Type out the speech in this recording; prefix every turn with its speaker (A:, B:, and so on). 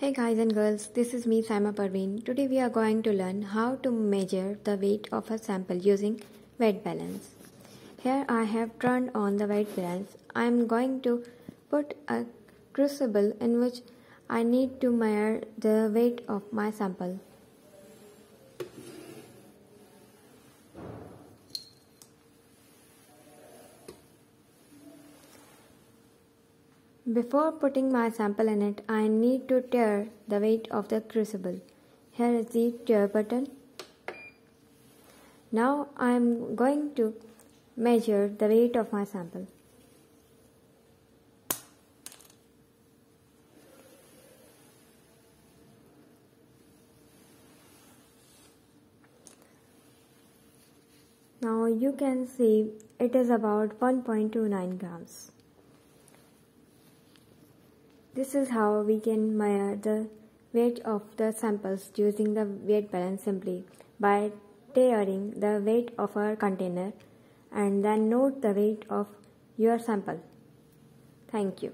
A: Hey guys and girls, this is me Saima Parveen. Today we are going to learn how to measure the weight of a sample using weight balance. Here I have turned on the weight balance. I am going to put a crucible in which I need to measure the weight of my sample. Before putting my sample in it, I need to tare the weight of the crucible. Here is the tare button. Now I am going to measure the weight of my sample. Now you can see it is about 1.29 grams. This is how we can measure the weight of the samples using the weight balance simply by taring the weight of our container and then note the weight of your sample. Thank you.